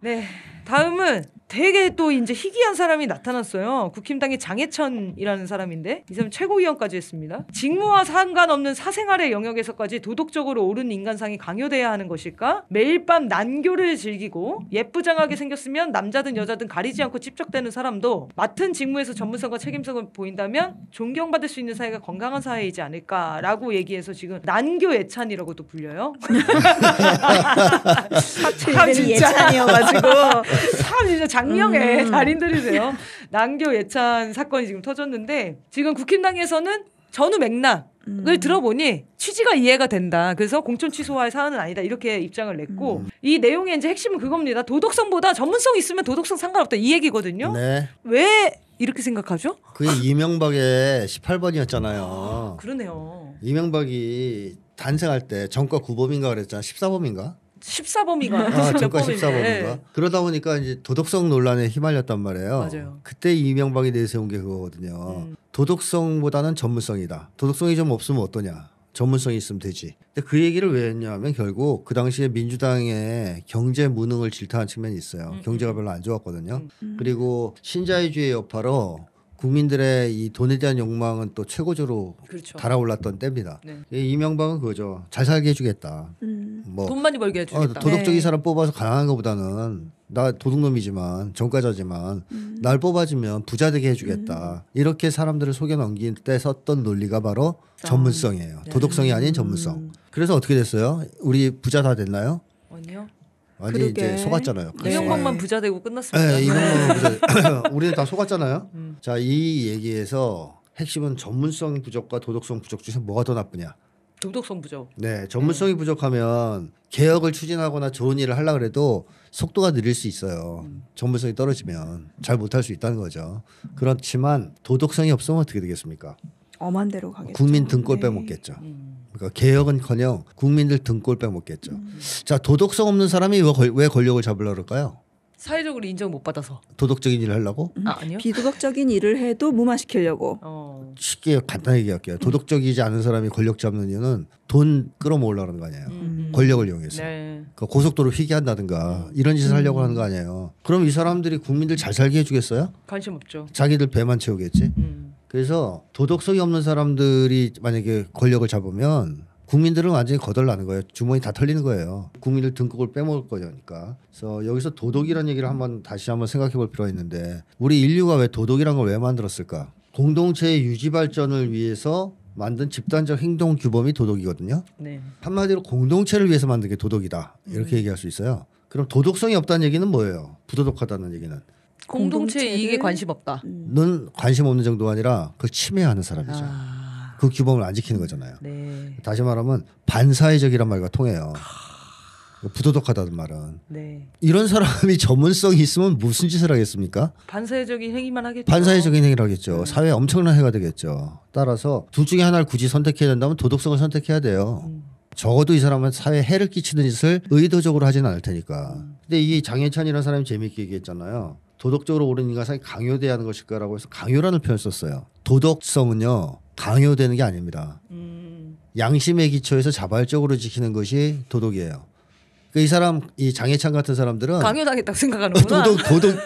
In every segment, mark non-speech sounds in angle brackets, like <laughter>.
네. 다음은 되게 또 이제 희귀한 사람이 나타났어요. 국힘당의 장해천이라는 사람인데 이 사람 최고위원까지 했습니다. 직무와 상관없는 사생활의 영역에서까지 도덕적으로 옳은 인간상이 강요돼야 하는 것일까? 매일 밤 난교를 즐기고 예쁘장하게 생겼으면 남자든 여자든 가리지 않고 찝적대는 사람도 맡은 직무에서 전문성과 책임성을 보인다면 존경받을 수 있는 사회가 건강한 사회이지 않을까라고 얘기해서 지금 난교 예찬이라고도 불려요. 참 <laughs> 이름이 진짜. 예찬이어가지고 참 <laughs> 진짜 장명의 음. 달인들이세요. 난교 예찬 사건이 지금 터졌는데 지금 국힘당에서는 전후 맥락을 음. 들어보니 취지가 이해가 된다. 그래서 공천 취소할 사안은 아니다. 이렇게 입장을 냈고 이 내용의 이제 핵심은 그겁니다. 도덕성보다 전문성 있으면 도덕성 상관없다 이 얘기거든요. 네. 왜 이렇게 생각하죠? 그게 이명박의 18번이었잖아요. 그러네요. 이명박이 단생할 때 정과 9범인가 그랬잖아. 14범인가? 14범위가 아, 정과 14범인가? 그러다 보니까 이제 도덕성 논란에 휘말렸단 말이에요. 맞아요. 그때 이명박이 내세운 게 그거거든요. 음. 도덕성보다는 전문성이다. 도덕성이 좀 없으면 어떠냐? 전문성이 있으면 되지. 근데 그 얘기를 왜 했냐면 결국 그 당시에 민주당의 경제 무능을 질타한 측면이 있어요. 음, 경제가 별로 안 좋았거든요. 그리고 신자유주의 여파로 국민들의 이 돈에 대한 욕망은 또 최고조로 그렇죠. 달아올랐던 때입니다. 네. 이 이명박은 그거죠. 잘 살게 해주겠다. 음. 뭐돈 많이 벌게 어, 해주겠다. 도덕적인 네. 사람 뽑아서 가난한 것보다는 나 도둑놈이지만 정가자지만 날 뽑아주면 부자 되게 해주겠다. 이렇게 사람들을 속여 넘길 때 썼던 논리가 바로 전문성이에요. 네. 도덕성이 아닌 전문성. 그래서 어떻게 됐어요? 우리 부자 다 됐나요? 아니요. 완전히 그러게. 이제 속았잖아요. 네. 이명박만 부자 되고 끝났습니다. 네, 이건 부자. 우리는 다 속았잖아요. 음. 자, 이 얘기에서 핵심은 전문성 부족과 도덕성 부족 중에서 뭐가 더 나쁘냐? 도덕성 부족. 네, 전문성이 부족하면 개혁을 추진하거나 좋은 일을 하려 그래도 속도가 느릴 수 있어요. 전문성이 떨어지면 잘 못할 수 있다는 거죠. 그렇지만 도덕성이 없으면 어떻게 되겠습니까? 엄한 대로 가겠죠. 국민 등골 네. 빼먹겠죠. 음. 그러니까 개혁은커녕 국민들 등골 빼먹겠죠. 자, 도덕성 없는 사람이 왜, 걸- 왜 권력을 잡으려 그럴까요? 사회적으로 인정 못 받아서. 도덕적인 일을 하려고? 아 아니요. 비도덕적인 일을 해도 무마시키려고. 어. 쉽게 간단하게 얘기할게요. 도덕적이지 않은 사람이 권력 잡는 이유는 돈 끌어모으려는 거 아니에요. 음. 권력을 이용해서. 네. 그 고속도로 휘게한다든가 이런 짓을 하려고 하는 거 아니에요. 그럼 이 사람들이 국민들 잘 살게 해주겠어요? 관심 없죠. 자기들 배만 채우겠지. 음. 그래서 도덕성이 없는 사람들이 만약에 권력을 잡으면 국민들은 완전히 거덜나는 거예요. 주머니 다 털리는 거예요. 국민들 등급을 빼먹을 거니까. 그래서 여기서 도덕이라는 얘기를 한번 다시 한번 생각해 볼 필요가 있는데 우리 인류가 왜 도덕이란 걸 왜 만들었을까? 공동체의 유지 발전을 위해서 만든 집단적 행동 규범이 도덕이거든요. 네. 한마디로 공동체를 위해서 만든 게 도덕이다. 이렇게 얘기할 수 있어요. 그럼 도덕성이 없다는 얘기는 뭐예요? 부도덕하다는 얘기는. 공동체 이익에 관심 없다. 넌 관심 없는 정도가 아니라 그걸 침해하는 사람이죠. 아. 그 규범을 안 지키는 거잖아요. 네. 다시 말하면 반사회적이란 말과 통해요. 부도덕하다는 말은 네. 이런 사람이 전문성이 있으면 무슨 짓을 하겠습니까? 반사회적인 행위만 하겠죠. 반사회적인 행위를 하겠죠. 사회에 엄청난 해가 되겠죠. 따라서 둘 중에 하나를 굳이 선택해야 된다면 도덕성을 선택해야 돼요. 음. 적어도 이 사람은 사회에 해를 끼치는 짓을 의도적으로 하지는 않을 테니까. 근데 이 장혜찬이라는 사람이 재미있게 얘기했잖아요. 도덕적으로 옳은 인간상이 강요돼야 하는 것일까라고 해서 강요라는 표현을 썼어요. 도덕성은요 강요되는 게 아닙니다. 음. 양심의 기초에서 자발적으로 지키는 것이 도덕이에요. 그러니까 이 사람 이 장혜찬 같은 사람들은 강요당했다고 생각하는구나. 도덕 도덕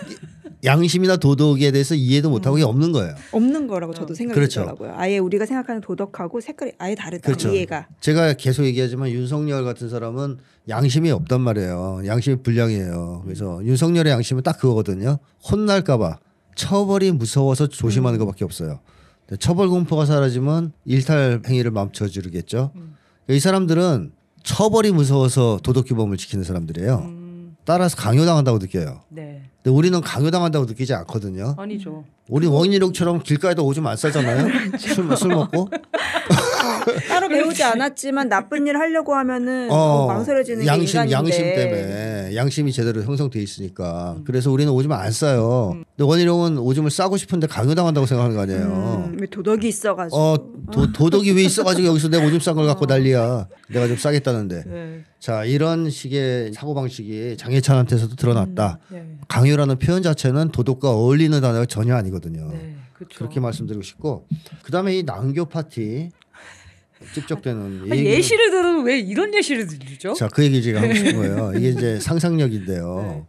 양심이나 도덕에 대해서 이해도 못하고 이게 없는 거예요. 없는 거라고 저도 어. 생각이 그렇죠. 아예 우리가 생각하는 도덕하고 색깔이 아예 다르다. 그렇죠. 이해가. 제가 계속 얘기하지만 윤석열 같은 사람은 양심이 없단 말이에요. 양심이 불량이에요. 그래서 윤석열의 양심은 딱 그거거든요. 혼날까 봐 처벌이 무서워서 조심하는 것밖에 없어요. 처벌 공포가 사라지면 일탈 행위를 멈춰주겠죠. 이 사람들은 처벌이 무서워서 도덕 규범을 지키는 사람들이에요. 음. 따라서 강요당한다고 느껴요. 네. 근데 우리는 강요당한다고 느끼지 않거든요. 아니죠. 우리 원희룡처럼 길가에다 오줌 안 싸잖아요. <laughs> 술, 술 먹고. 따로 배우지 않았지만 나쁜 일 하려고 하면은 어, 어, 망설여지는 양심 게 인간인데. 양심 때문에 양심이 제대로 형성돼 있으니까 그래서 우리는 오줌 안 싸요. 근데 원희룡은 오줌을 싸고 싶은데 강요당한다고 생각하는 거 아니에요. 음, 왜 도덕이 있어가지고. 어 도, 도덕이 왜 있어가지고 여기서 내가 오줌 싼 걸 갖고 난리야. 내가 좀 싸겠다는데. 네. 자 이런 식의 사고 방식이 장혜찬한테서도 드러났다. 네. 강요라는 표현 자체는 도덕과 어울리는 단어가 전혀 아니거든요. 네. 그렇죠. 그렇게 말씀드리고 싶고 그다음에 이 난교 파티 찝적되는 얘기는- 예시를 들으면 왜 이런 예시를 들죠? 자, 그 얘기 제가 하고 싶은 거예요. 이게 이제 <laughs> 상상력인데요. 네.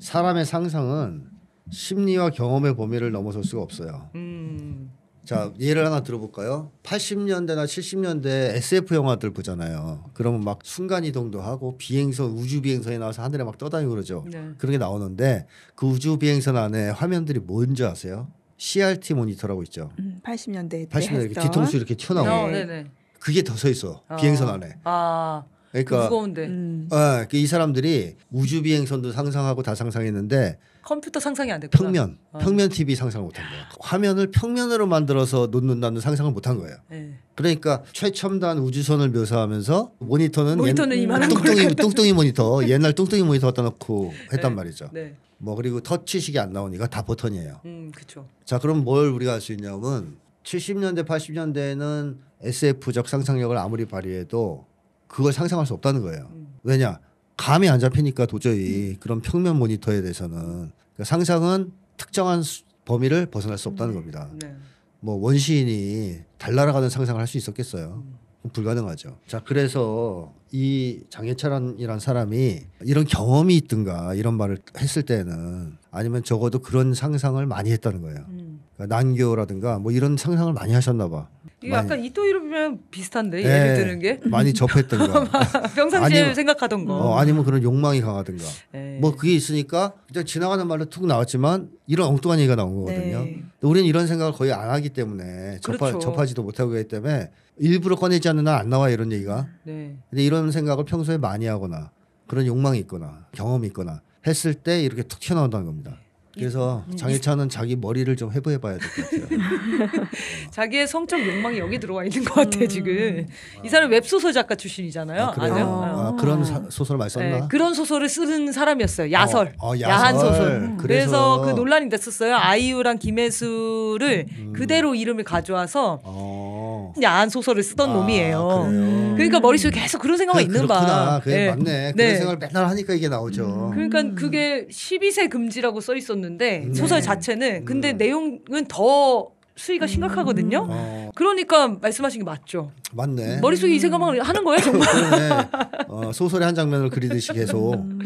사람의 상상은 심리와 경험의 범위를 넘어설 수가 없어요. 음. 자 예를 하나 들어볼까요? 80년대나 70년대 SF 영화들 보잖아요. 그러면 막 순간 이동도 하고 비행선 우주 비행선에 나와서 하늘에 막 떠다니고 그러죠. 네. 그런 게 나오는데 그 우주 비행선 안에 화면들이 뭔지 아세요? CRT 모니터라고 있죠. 음, 80년대 때 80년대 이렇게. 뒤통수 이렇게 튀어나오고 어, 네. 그게 더 서 있어 아. 비행선 안에. 아, 그러니까 무거운데 음. 어, 이 사람들이 우주 비행선도 상상하고 다 상상했는데 컴퓨터 상상이 안 됐구나. 평면, 어. 평면 TV 상상을 못한 거야. 화면을 평면으로 만들어서 놓는다는 상상을 못한 거예요. 네. 그러니까 최첨단 우주선을 묘사하면서 모니터는, 모니터는 옛- 뚱뚱이, 뚱뚱이 모니터 <laughs> 옛날 뚱뚱이 모니터 갖다 놓고 했단 네. 말이죠. 네. 뭐 그리고 터치식이 안 나오니까 다 버튼이에요. 음, 그렇죠. 자 그럼 뭘 우리가 할 수 있냐면 70년대 80년대에는 SF적 상상력을 아무리 발휘해도 그걸 상상할 수 없다는 거예요. 음. 왜냐 감이 안 잡히니까 도저히 그런 평면 모니터에 대해서는 그러니까 상상은 특정한 수- 범위를 벗어날 수 없다는 겁니다. 네. 뭐 원시인이 달 날아가는 상상을 할 수 있었겠어요. 불가능하죠. 자 그래서 이 장해철이란 사람이 이런 경험이 있든가 이런 말을 했을 때는 아니면 적어도 그런 상상을 많이 했다는 거예요. 음. 그러니까 난교라든가 뭐 이런 상상을 많이 하셨나 봐. 이게 많이- 약간 이러면 비슷한데 네, 예를 드는 게 많이 접했던가. <laughs> 평상시에 아니면- 생각하던 거. 어, 아니면 그런 욕망이 강하든가. 네. 뭐 그게 있으니까 그냥 지나가는 말로 툭 나왔지만 이런 엉뚱한 얘기가 나온 거거든요. 네. 우리는 이런 생각을 거의 안 하기 때문에 접하, 그렇죠. 접하지도 못하고 하기 때문에 일부러 꺼내지 않는 한 안 나와 이런 얘기가. 네. 근데 이런 생각을 평소에 많이 하거나 그런 욕망이 있거나 경험이 있거나 했을 때 이렇게 툭 튀어나온다는 겁니다. 그래서 음. 장혜찬은 자기 머리를 좀 해부해 봐야 될 것 같아요. <laughs> 자기의 성적 욕망이 여기 들어와 있는 것 같아 음. 지금. 이 사람 웹소설 작가 출신이잖아요. 아, 그래요? 아. 아, 그런 사- 소설 많이 썼나? 네, 그런 소설을 쓰는 사람이었어요. 야설. 어, 어, 야설. 야한 소설. 음. 그래서, 그래서- 그 논란이 됐었어요. 아이유랑 김혜수를 음. 그대로 이름을 가져와서 어. 야한 소설을 쓰던 아, 놈이에요. 그래요? 그러니까 머릿속에 계속 그런 생각이 그래, 있는. 바. 그게 네. 맞네. 그런 네. 생각을 맨날 하니까 이게 나오죠. 그러니까 그게 12세 금지라고 써 있었는데 음. 소설 네. 자체는 근데 음. 내용은 더 수위가 심각하거든요. 어, 그러니까 말씀하신 게 맞죠. 맞네. 머릿속에 이 생각만 하는 거예요, 정말. 어, 소설의 한 장면을 그리듯이 계속 음.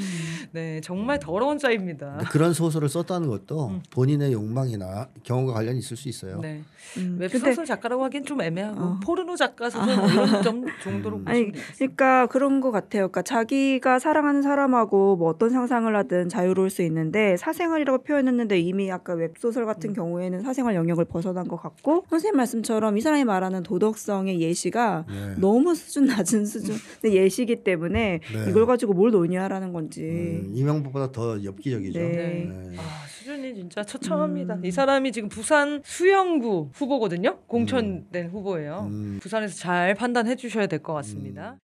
네, 정말 더러운 자입니다. 근데 그런 소설을 썼다는 것도 음. 본인의 욕망이나 경험과 관련이 있을 수 있어요. 네. 음. 근데 웹소설 작가라고 하기엔 좀 애매하고 어. 포르노 작가 소설 뭐 이런 점 <laughs> 정도로 음. 보시면 아니. 그러니까 그런 것 같아요. 그러니까 자기가 사랑하는 사람하고 뭐 어떤 상상을 하든 자유로울 수 있는데 사생활이라고 표현했는데 이미 아까 웹소설 같은 음. 경우에는 사생활 영역을 벗어난 것 같고 선생님 말씀처럼 이 사람이 말하는 도덕성의 예시가 네. 너무 수준 낮은 수준의 <laughs> 예시기 때문에 네. 이걸 가지고 뭘 논의하라는 건지. 음, 이명박보다 더 엽기적이죠. 네. 네. 아, 수준이 진짜 처참합니다. 음. 이 사람이 지금 부산 수영구 후보거든요. 공천된 후보예요. 음. 부산에서 잘 판단해 주셔야 될 것 같습니다.